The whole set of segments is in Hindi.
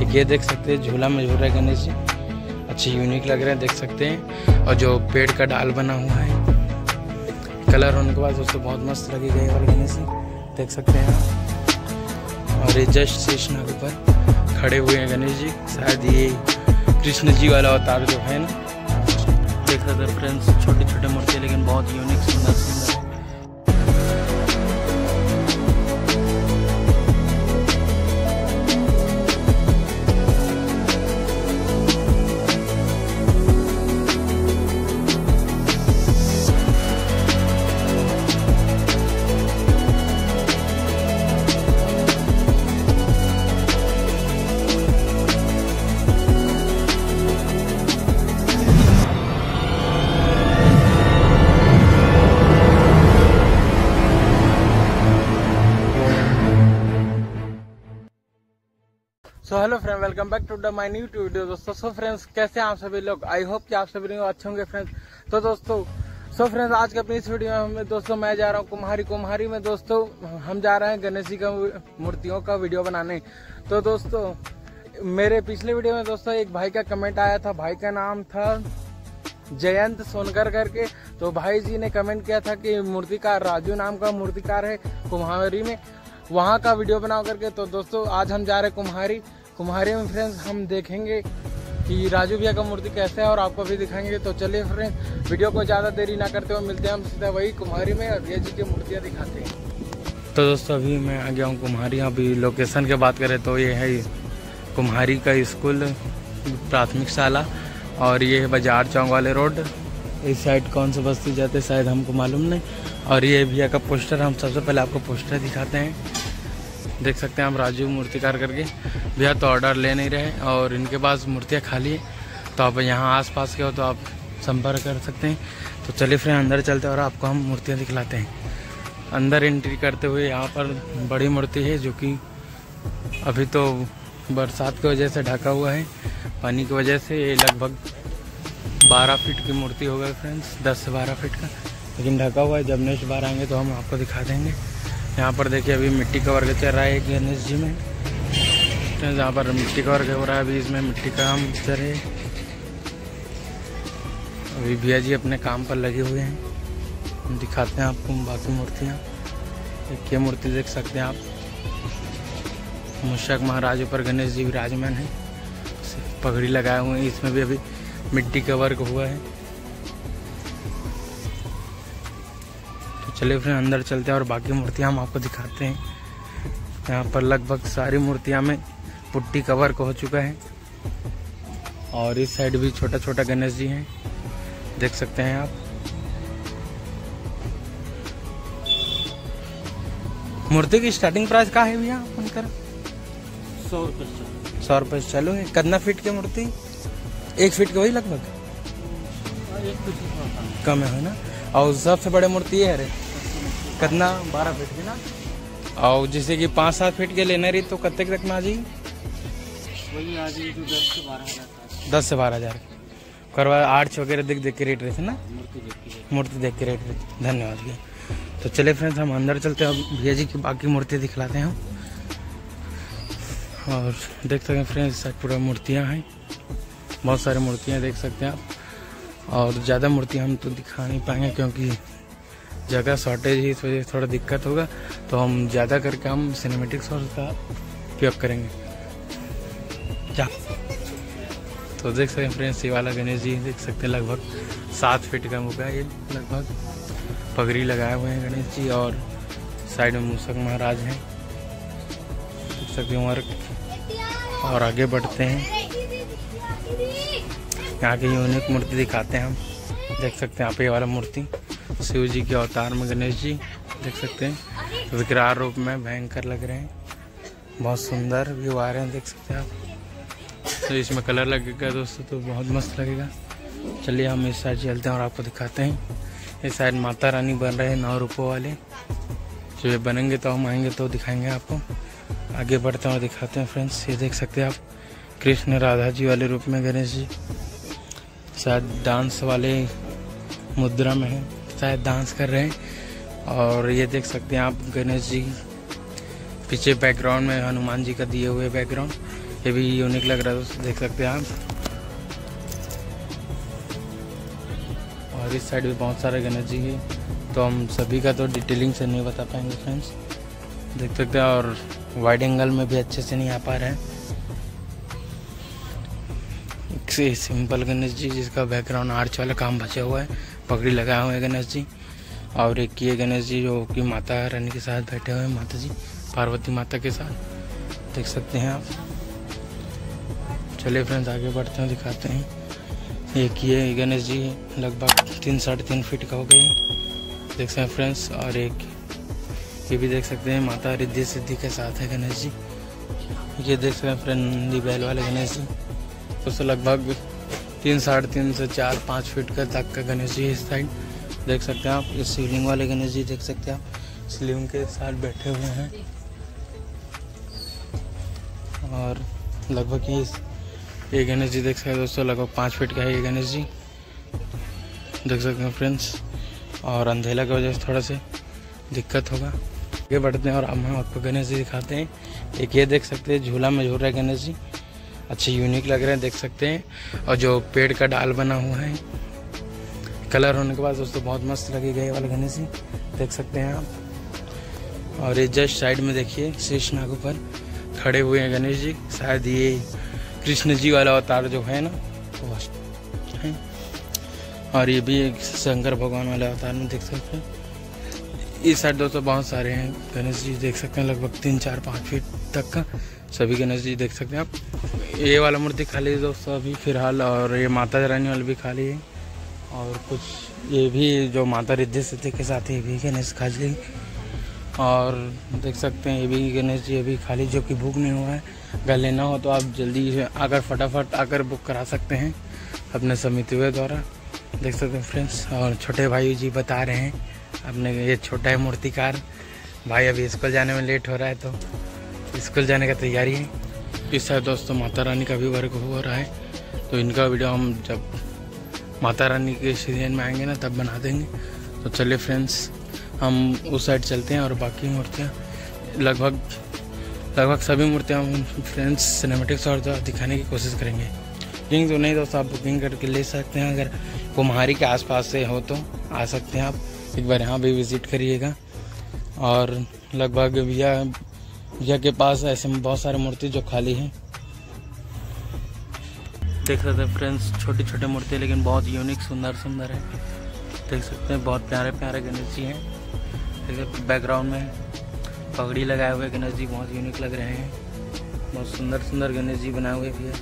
एक ये देख सकते हैं, झूला में झूल रहे गणेश जी। अच्छे यूनिक लग रहे हैं, देख सकते हैं। और जो पेड़ का डाल बना हुआ है कलर होने के बाद दोस्तों बहुत मस्त लगेगा ये वाले गणेश जी, देख सकते हैं और ये जस्ट शेषनाग ऊपर खड़े हुए हैं गणेश जी। शायद ये कृष्ण जी वाला अवतार जो है ना, देख सकते फ्रेंड्स छोटे छोटे मूर्ति, लेकिन बहुत यूनिक सुंदर सुंदर so hello friend welcome back to the my new video दोस्तों सो फ्रेंड्स कैसे हैं आप सभी लोग? आई होप कि आप सभी लोग अच्छे होंगे फ्रेंड्स तो दोस्तों सो फ्रेंड्स आज के अपनी इस वीडियो में दोस्तों, मैं जा रहा हूँ कुम्हारी. कुम्हारी में दोस्तों, हम जा रहे हैं गणेश जी का मूर्तियों का वीडियो बनाने. तो दोस्तों, मेरे पिछले वीडियो में दोस्तों, एक भाई का कमेंट आया था. भाई का नाम था जयंत सोनकर करके. तो भाई जी ने कमेंट किया था कि मूर्तिकार, राजू नाम का मूर्तिकार है कुम्हारी में. वहाँ का वीडियो बना करके। तो दोस्तों, आज हम जा रहे हैं कुम्हारी। कुम्हारी में फ्रेंड्स हम देखेंगे कि राजू भैया का मूर्ति कैसे है और आपको भी दिखाएँगे। तो चलिए फ्रेंड्स वीडियो को ज़्यादा देरी ना करते हुए मिलते हैं हम सीधा वही कुम्हारी में और भैया जी की मूर्तियाँ दिखाते हैं। तो दोस्तों, अभी मैं आ गया हूँ कुम्हारी। अभी लोकेशन की बात करें तो ये है कुम्हारी का स्कूल, प्राथमिक शाला और ये है बाज़ार चौंक वाले रोड। इस साइड कौन सा बस्ती जाते शायद हमको मालूम नहीं। और ये भैया का पोस्टर, हम सबसे पहले आपको पोस्टर दिखाते हैं। देख सकते हैं हम राजू मूर्तिकार करके। भैया तो ऑर्डर ले नहीं रहे और इनके पास मूर्तियाँ खाली है। तो आप यहाँ आसपास के हो तो आप संपर्क कर सकते हैं। तो चलिए फिर अंदर चलते हैं और आपको हम मूर्तियाँ दिखलाते हैं। अंदर एंट्री करते हुए यहाँ पर बड़ी मूर्ति है जो कि अभी तो बरसात की वजह से ढका हुआ है। पानी की वजह से ये लगभग 12 फीट की मूर्ति होगा फ्रेंड्स 10 से 12 फीट का। लेकिन ढका हुआ है, जब नेक्स्ट बार आएँगे तो हम आपको दिखा देंगे। यहाँ पर देखिए, अभी मिट्टी का वर्ग चल रहा है गणेश जी में। जहाँ पर मिट्टी का वर्ग हो रहा है, अभी इसमें मिट्टी का काम चल अभी भैया जी अपने काम पर लगे हुए हैं। हम दिखाते हैं आपको बाकी मूर्तियाँ। एक ये मूर्ति देख सकते हैं आप। मुशक महाराज ऊपर गणेश जी विराजमान है। पगड़ी लगाए हुए हैं, इसमें भी अभी मिट्टी का वर्क हुआ है। तो चलिए फिर अंदर चलते हैं और बाकी मूर्तियाँ हम आपको दिखाते हैं। यहाँ पर लगभग सारी मूर्तियाँ में पुट्टी का वर्क हो चुका है। और इस साइड भी छोटा छोटा गणेश जी हैं। देख सकते हैं आप। मूर्ति की स्टार्टिंग प्राइस का है भैया? बनकर सौ रुपये सौ रुपये चालू है। कितना फीट की मूर्ति? एक फीट के वही लगभग? कम है ना? और सबसे बड़े मूर्ति ये है रे। कितना? बारह फीट की ना? और जैसे कि पाँच सात फीट के लेना रही तो कत्ते तक में आ जाएगी? जो दस से बारह हज़ार करवा आर्च वगैरह देख देख के रेट रहते ना? मूर्ति देखी के रेट। रहते धन्यवाद भैया। तो चले फ्रेंड्स हम अंदर चलते हैं। भैया जी की बाकी मूर्ति दिखलाते हैं। और देख सकते हैं फ्रेंड्स पूरा मूर्तियाँ हैं। बहुत सारी मूर्तियाँ देख सकते हैं आप। और ज़्यादा मूर्ति हम तो दिखा नहीं पाएँगे क्योंकि जगह शॉर्टेज है, इस वजह से थोड़ा दिक्कत होगा। तो हम ज़्यादा करके हम सिनेमेटिक सोर्स का उपयोग करेंगे। जा। तो देख सकते हैं फ्रेंड्स ये वाला गणेश जी, देख सकते हैं लगभग सात फीट का मुका ये लगभग पगड़ी लगाए हुए हैं गणेश जी और साइड में मूसक महाराज हैं। देख सकते हैं और आगे बढ़ते हैं। यहाँ की यूनिक मूर्ति दिखाते हैं हम। देख सकते हैं आप ये वाला मूर्ति। शिव जी के अवतार में गणेश जी, देख सकते हैं। विकरार रूप में भयंकर लग रहे हैं। बहुत सुंदर व्यू आ रहे हैं, देख सकते हैं आप। तो इसमें कलर लगेगा दोस्तों तो बहुत मस्त लगेगा। चलिए हम इस साइड चलते हैं और आपको दिखाते हैं। इस साइड माता रानी बन रहे हैं नौ रुपये वाले। जो ये बनेंगे तो हम आएँगे तो दिखाएँगे आपको। आगे बढ़ते हैं और दिखाते हैं फ्रेंड्स ये देख सकते हैं आप, कृष्ण राधा जी वाले रूप में गणेश जी। शायद डांस वाले मुद्रा में है, शायद डांस कर रहे हैं। और ये देख सकते हैं आप, गणेश जी पीछे बैकग्राउंड में, हनुमान जी का दिए हुए बैकग्राउंड ये भी यूनिक लग रहा है देख सकते हैं आप। और इस साइड भी बहुत सारे गणेश जी है। तो हम सभी का तो डिटेलिंग से नहीं बता पाएँगे फ्रेंड्स देख सकते हैं, और वाइड एंगल में भी अच्छे से नहीं आ पा रहे हैं। से सिंपल गणेश जी जिसका बैकग्राउंड आर्च वाला काम बचा हुआ है। पगड़ी लगाए हुए गणेश जी। और एक ये गणेश जी जो कि माता रानी के साथ बैठे हुए हैं, माता जी, पार्वती माता के साथ। देख सकते हैं आप। चलिए फ्रेंड्स आगे बढ़ते हैं, दिखाते हैं। एक ये गणेश जी लगभग तीन, साढ़े तीन फीट का हो गए देख सकते हैं फ्रेंड्स और एक ये भी देख सकते हैं, माता रिद्धि सिद्धि के साथ है गणेश जी। ये देख सकते हैं फ्रेंड बैल वाले गणेश जी। दोस्तों लगभग तीन, साढ़े तीन से चार, पाँच फीट का तक का गणेश जी इस साइड देख सकते हैं आप ये शिवलिंग वाले गणेश जी देख सकते हैं आप। शिवलिंग के साथ बैठे हुए हैं। और लगभग ये ये गणेश जी देख सकते हैं दोस्तों, लगभग पाँच फीट का है ये गणेश जी। देख सकते हैं फ्रेंड्स और अंधेला की वजह से थोड़ा से दिक्कत होगा। आगे बढ़ते हैं और हम आपको गणेश जी दिखाते हैं। एक ये देख सकते हैं, झूला में झूल रहे हैं गणेश जी। अच्छे यूनिक लग रहे हैं, देख सकते हैं। और जो पेड़ का डाल बना हुआ है कलर होने के बाद दोस्तों बहुत मस्त लगे गए वाले गणेश जी देख सकते हैं आप। और ये जस्ट साइड में देखिए, शीश नाग ऊपर खड़े हुए हैं गणेश जी। शायद ये कृष्ण जी वाला अवतार जो है ना, वो है। और ये भी एक शंकर भगवान वाले अवतार में देख सकते हैं। इस साइड दोस्तों बहुत सारे हैं, गणेश जी देख सकते हैं लगभग तीन चार पाँच फीट तक का। सभी गणेश जी देख सकते हैं आप। ये वाला मूर्ति खाली है दोस्तों अभी फ़िलहाल और ये माता रानी वाली भी खाली है। और कुछ ये भी जो माता रिद्धि सिद्धि के साथ ये भी गणेश खाली और देख सकते हैं ये भी गणेश जी अभी खाली, जो कि बुक नहीं हुआ है। अगर लेना हो तो आप जल्दी आकर फटाफट आकर बुक करा सकते हैं अपने समिति द्वारा। देख सकते हैं फ्रेंड्स और छोटे भाई जी बता रहे हैं अपने ये छोटा है मूर्तिकार। भाई अभी स्कूल जाने में लेट हो रहा है तो स्कूल जाने का तैयारी है। इस साइड दोस्तों माता रानी का भी वर्क हो रहा है तो इनका वीडियो हम जब माता रानी के सीज़न में आएँगे ना, तब बना देंगे। तो चलिए फ्रेंड्स हम उस साइड चलते हैं और बाकी मूर्तियाँ, लगभग लगभग सभी मूर्तियाँ हम फ्रेंड्स सिनेमेटिक्स और दिखाने की कोशिश करेंगे। बुकिंग तो नहीं दोस्तों, आप बुकिंग करके ले सकते हैं, अगर कुम्हारी के आसपास से हो तो आ सकते हैं आप। एक बार यहाँ भी विज़िट करिएगा। और लगभग भैया भैया के पास ऐसे बहुत सारे मूर्ति जो खाली हैं। देख सकते हैं फ्रेंड्स छोटी छोटी मूर्ति, लेकिन बहुत यूनिक सुंदर सुंदर है। देख सकते हैं, बहुत प्यारे प्यारे गणेश जी हैं। देख सकते बैकग्राउंड में पगड़ी लगाए हुए गणेश जी बहुत यूनिक लग रहे हैं। बहुत सुंदर सुंदर गणेश जी बनाए हुए भैया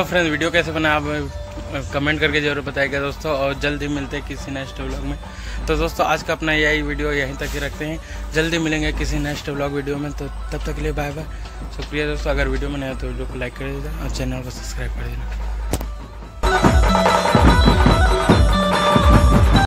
सो फ्रेंड वीडियो कैसे बना? आप कमेंट करके ज़रूर बताएगा दोस्तों, और जल्दी मिलते हैं किसी नेक्स्ट व्लॉग में। तो दोस्तों, आज का अपना यही वीडियो यहीं तक ही रखते हैं। जल्दी मिलेंगे किसी नेक्स्ट व्लॉग वीडियो में। तो तब तक के लिए बाय बाय शुक्रिया दोस्तों, अगर वीडियो में तो वीडियो को लाइक कर देना और चैनल को सब्सक्राइब कर देना।